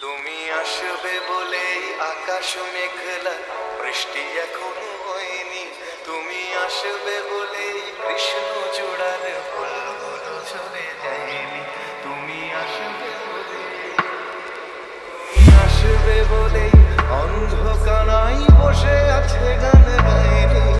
তুমি আসবে বলেই আকাশ মেঘলা, বৃষ্টি এখনও হয়নি। তুমি আসবে বলেই কৃষ্ণ চূড়ার ফুলগুলো ঝরে যায়নি। তুমি আসবে বলে তুমি আসবে